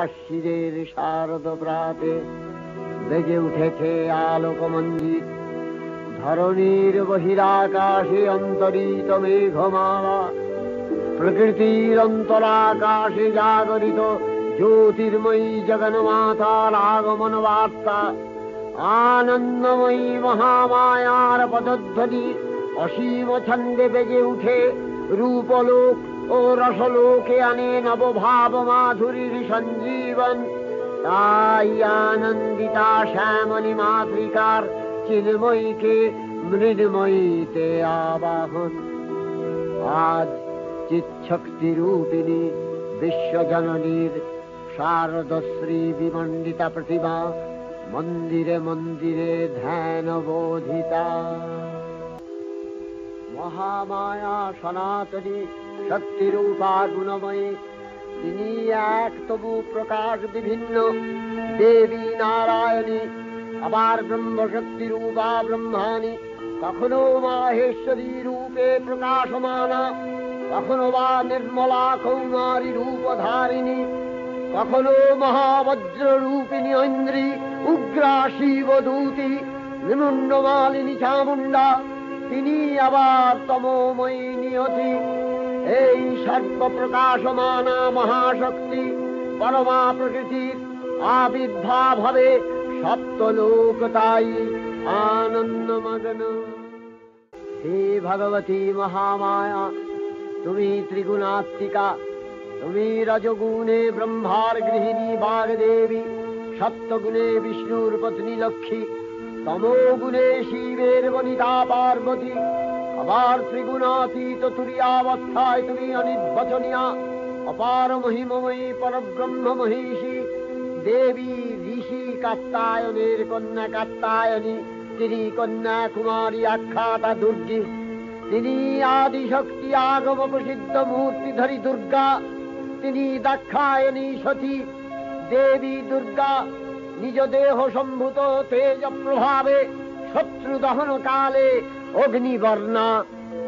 আশ্বিরের শারদ প্রাতে বেজে উঠেছে আলোক মঞ্জিত ধরণীর বহিরাকাশে অন্তরিত মেঘমালা, প্রকৃতির অন্তরাকাশে জাগরিত জ্যোতির্ময়ী জগন্মাতার আগমন বার্তা, আনন্দময়ী মহামায়ার পদধ্বনি অসীম ছন্দে বেজে উঠে রূপলোক ও রসলোকে আনে নবভাব মাধুরীর সঞ্জীবন। তাই আনন্দিতা শ্যামণী মাতৃকার চিন্ময়ীকে মৃন্ময়ীতে আবাহন। আজ চিৎশক্তি রূপিণী বিশ্বজননীর শারদশ্রী বিমণ্ডিতা প্রতিমা মন্দিরে মন্দিরে ধ্যান বোধিতা মহামায়া সনাতনী শক্তিরূপা গুণময়ী তিনি এক তবু প্রকাশ বিভিন্ন। দেবী নারায়ণী, আবার ব্রহ্মশক্তি রূপা ব্রহ্মাণী। কখনো মাহেশ্বরী রূপে প্রকাশমানা, কখনো বা নির্মলা কৌমারী রূপধারিণী, কখনো মহাবজ্র রূপিণী ঐন্দ্রী উগ্রা শিবদূতি নিমুন্ডমালিনী চামুণ্ডা তিনি আবার তমোময়ী নিয়তি। এই সর্ব প্রকাশমানা মহাশক্তি পরমা প্রকৃতির আবির্ভাব হবে সপ্তলোক তাই আনন্দমগ্ন। হে ভগবতী মহামায়া, তুমি ত্রিগুণাত্মিকা, তুমি রজগুণে ব্রহ্মার গৃহিণী বাগদেবী, সপ্তগুণে বিষ্ণুর পত্নী লক্ষ্মী, তমোগুণে শিবের বনিতা পার্বতী আবার ত্রিগুণাতীত তুরিয়াবস্থায় তুমি অনির্বচনীয়া, অপার মহিমময়ী, পরব্রহ্ম মহিষী, দেবী, ঋষি, কাত্তায়নের কন্যা, কাত্তায়নী তিনি কন্যা কুমারী, আখ্যাতা, দুর্গী। তিনি আদিশক্তি, আগম প্রসিদ্ধ মূর্তি ধরি দুর্গা। তিনি দাক্ষায়নী সতী, দেবী দুর্গা। নিজ দেহ সম্ভূত তেজ প্রভাবে শত্রু দহন কালে অগ্নিবর্ণা,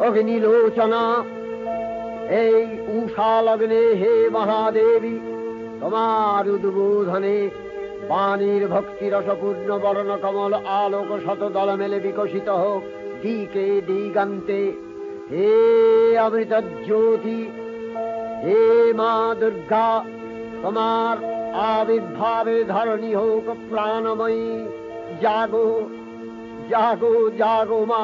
অগ্নিলোচনা। এই উষা লগ্নে হে মহাদেবী, তোমার উদ্বোধনে বাণীর ভক্তি রসপূর্ণ বরণ কমল আলোক শত দল মেলে বিকশিত হোক। দিকে দিগান্তে হে অমৃত জ্যোতি হে মা দুর্গা, তোমার আবির্ভাবে ধরণী হোক প্রাণময়ী। জাগো জাগো জাগো মা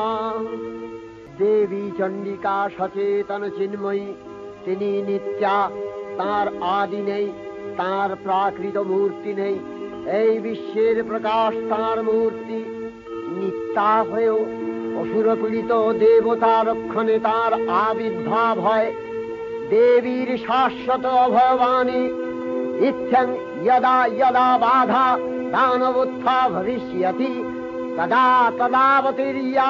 দেবী চণ্ডিকা সচেতন চিন্ময়ী তিনি নিত্যা তার আদি নেই তার প্রাকৃত মূর্তি নেই এই বিশ্বের প্রকাশ তার মূর্তি নিত্যা হয়েও অসুরপীড়িত দেবতা রক্ষণে তার আবির্ভাব হয় দেবীর শাশ্বত ভবানী ইচ্ছেন যদা যদা বাধা দানবোত্থা ভবিষ্যতি कदा तदावतीर्या